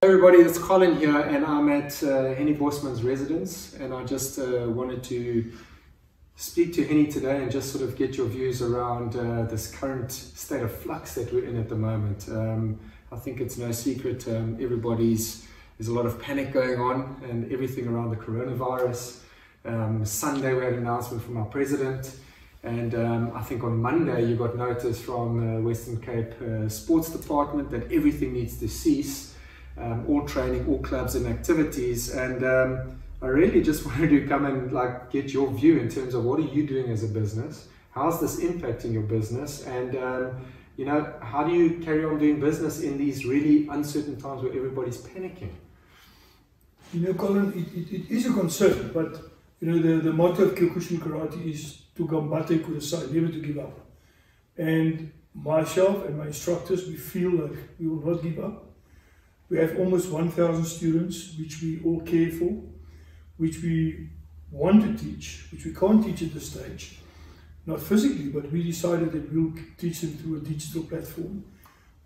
Hey everybody, it's Colin here and I'm at uh, Hennie Bosman's residence and I just uh, wanted to speak to Hennie today and just sort of get your views around uh, this current state of flux that we're in at the moment. Um, I think it's no secret um, everybody's, there's a lot of panic going on and everything around the coronavirus. Um, Sunday we had an announcement from our president and um, I think on Monday you got notice from uh, Western Cape uh, Sports Department that everything needs to cease um, all training, all clubs and activities. And um, I really just wanted to come and like get your view in terms of what are you doing as a business? How's this impacting your business? And um, you know, how do you carry on doing business in these really uncertain times where everybody's panicking? You know, Colin, it, it, it is a concern, but you know, the, the motto of Kyokushin Karate is to gambate kudasai, never to give up. And myself and my instructors, we feel like we will not give up. We have almost 1,000 students, which we all care for, which we want to teach, which we can't teach at this stage. Not physically, but we decided that we'll teach them through a digital platform.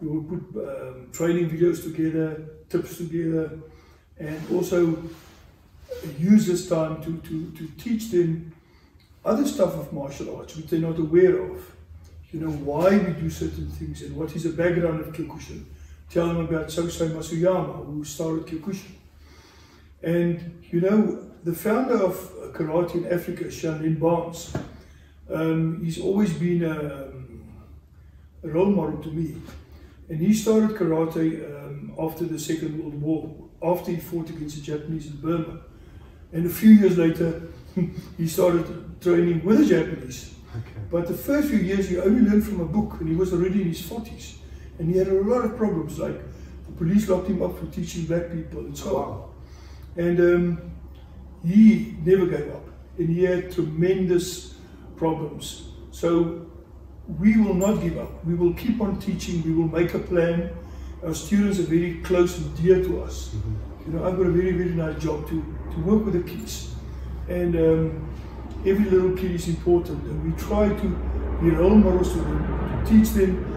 We will put um, training videos together, tips together, and also use this time to, to, to teach them other stuff of martial arts which they're not aware of. You know, why we do certain things and what is the background of Kyokushin tell them about Sosai Mas Oyama, who started Kyokushin. And, you know, the founder of karate in Africa, Shanlin Barnes, um, he's always been a, a, role model to me. And he started karate um, after the Second World War, after he fought against the Japanese in Burma. And a few years later, he started training with the Japanese. Okay. But the first few years, he only learned from a book, and he was already in his 40s. And he had a lot of problems, like the police locked him up for teaching black people and so on. And um, he never gave up. And he had tremendous problems. So we will not give up. We will keep on teaching. We will make a plan. Our students are very close and dear to us. Mm -hmm. You know, I've got a very, very nice job to, to work with the kids. And um, every little kid is important. And we try to be role models to them, to teach them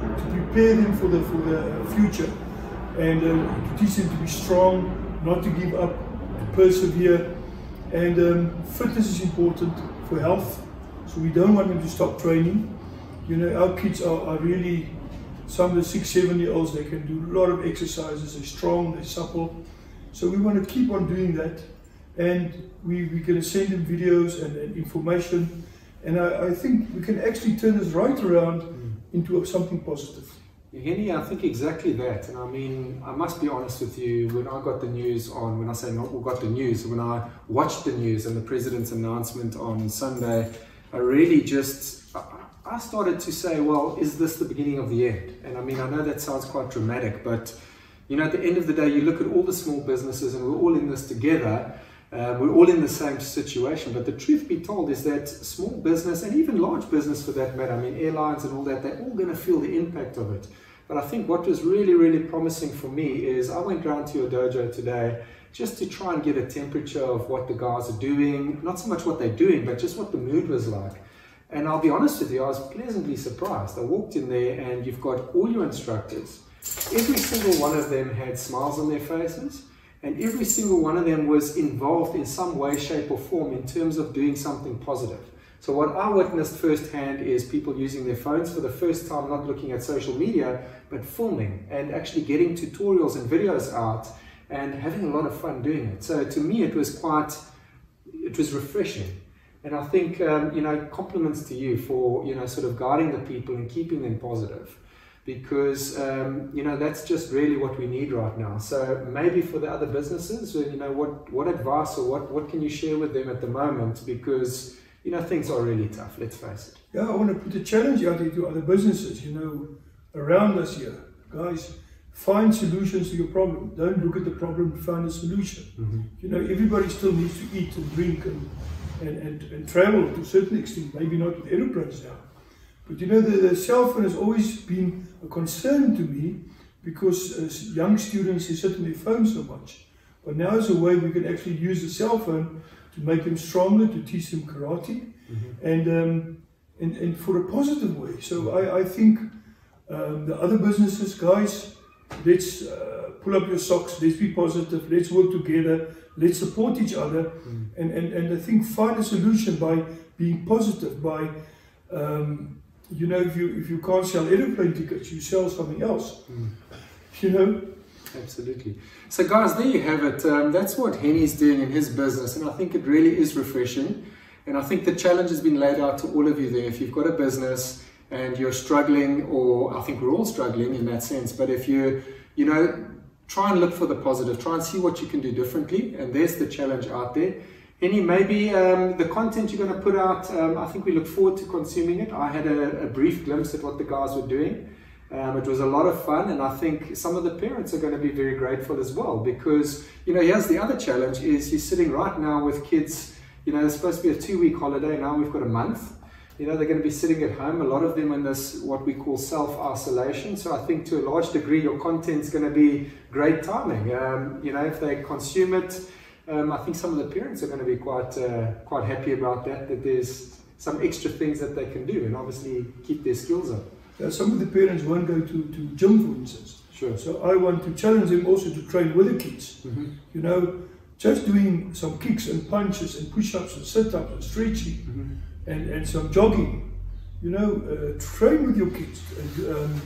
prepare them for the, for the future and uh, to teach them to be strong, not to give up, to persevere. And um, fitness is important for health, so we don't want them to stop training. You know, our kids are, are really, some of the six, seven year olds, they can do a lot of exercises, they're strong, they're supple. So we want to keep on doing that. And we, we're going to send them videos and, and information. And I, I, think we can actually turn this right around into something positive. Hennie, I think exactly that. And I mean, I must be honest with you, when I got the news on, when I say not got the news, when I watched the news and the president's announcement on Sunday, I really just, I started to say, well, is this the beginning of the end? And I mean, I know that sounds quite dramatic, but you know, at the end of the day, you look at all the small businesses and we're all in this together. Uh, we're all in the same situation, but the truth be told is that small business and even large business for that matter, I mean airlines and all that, they're all going to feel the impact of it. But I think what was really, really promising for me is I went down to your dojo today just to try and get a temperature of what the guys are doing, not so much what they're doing, but just what the mood was like. And I'll be honest with you, I was pleasantly surprised. I walked in there and you've got all your instructors. Every single one of them had smiles on their faces and every single one of them was involved in some way, shape, or form in terms of doing something positive. So, what I witnessed firsthand is people using their phones for the first time, not looking at social media, but filming and actually getting tutorials and videos out and having a lot of fun doing it. So, to me, it was quite, it was refreshing. And I think, um, you know, compliments to you for, you know, sort of guiding the people and keeping them positive because um, you know that's just really what we need right now. So maybe for the other businesses, uh, you know, what what advice or what what can you share with them at the moment? Because you know things are really tough. Let's face it. Yeah, I want to put a challenge out there to other businesses. You know, around us here, guys. Find solutions to your problem. Don't look at the problem, find a solution. Mm -hmm. You know, everybody still needs to eat and drink and, and, and, and travel to a certain extent, maybe not with aeroplanes now. But you know, the, the cell phone has always been a concern to me because as young students, they sit on their phone so much. But now is a way we can actually use the cell phone to make them stronger, to teach them karate, mm -hmm. and, um, and, and for a positive way. So I, I think um, the other businesses, guys, let's uh, pull up your socks, let's be positive, let's work together, let's support each other, mm. and, and, and I think find a solution by being positive, by um, you know, if you if you can't sell aeroplane tickets, you sell something else. Mm. You know. Absolutely. So, guys, there you have it. Um, that's what Hennie's doing in his business, and I think it really is refreshing. And I think the challenge has been laid out to all of you there. If you've got a business and you're struggling, or I think we're all struggling in that sense, but if you, you know, try and look for the positive, try and see what you can do differently, and there's the challenge out there. Any maybe um, the content you're going to put out, um, I think we look forward to consuming it. I had a, a brief glimpse at what the guys were doing. Um, it was a lot of fun, and I think some of the parents are going to be very grateful as well because you know here's the other challenge: is you're sitting right now with kids. You know, it's supposed to be a two-week holiday. Now we've got a month. You know, they're going to be sitting at home. A lot of them in this what we call self-isolation. So I think to a large degree, your content's going to be great timing. Um, you know, if they consume it um, I think some of the parents are going to be quite uh, quite happy about that. That there's some extra things that they can do, and obviously keep their skills up. Yeah, some of the parents won't go to, to gym, for instance. Sure. So I want to challenge them also to train with the kids. Mm-hmm. You know, just doing some kicks and punches and push-ups and sit-ups and stretching mm-hmm. and, and some jogging. You know, uh, train with your kids and um,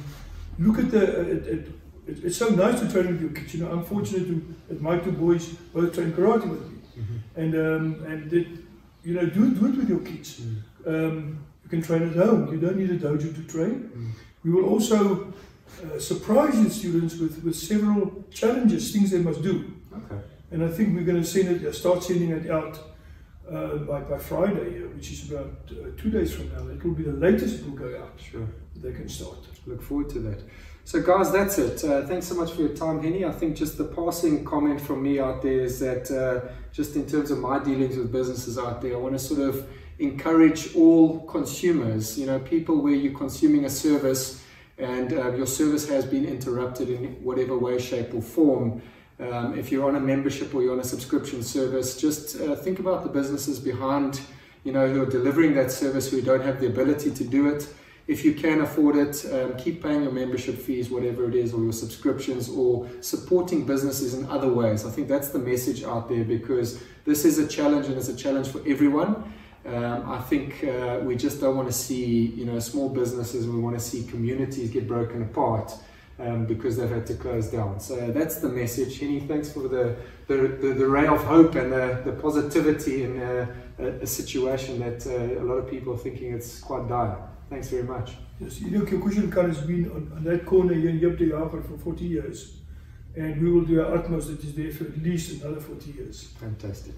look at the at, at it, it's so nice to train with your kids. You know, I'm fortunate to that my two boys both train karate with me, mm-hmm. and um, and that you know do do it with your kids. Mm. Um, you can train at home. You don't need a dojo to train. Mm. We will also uh, surprise your students with, with several challenges, things they must do. Okay. And I think we're going to send it, uh, start sending it out uh, by, by Friday, uh, which is about uh, two days from now. It will be the latest it will go out. Sure. They can start. Look forward to that. So, guys, that's it. Uh, thanks so much for your time, Hennie. I think just the passing comment from me out there is that uh, just in terms of my dealings with businesses out there, I want to sort of encourage all consumers, you know, people where you're consuming a service and uh, your service has been interrupted in whatever way, shape, or form. Um, if you're on a membership or you're on a subscription service, just uh, think about the businesses behind, you know, who are delivering that service who don't have the ability to do it if you can afford it, um, keep paying your membership fees, whatever it is, or your subscriptions, or supporting businesses in other ways. I think that's the message out there because this is a challenge and it's a challenge for everyone. Um, I think uh, we just don't want to see, you know, small businesses. We want to see communities get broken apart um, because they've had to close down. So that's the message. Hennie, thanks for the the, the, the ray of hope and the, the positivity in a, a, situation that uh, a lot of people are thinking it's quite dire. Thanks very much. Yes, you know, Kyokushinkan has been on, on, that corner here in Jebde Jager for 40 years. And we will do our utmost that is there for at least another 40 years. Fantastic.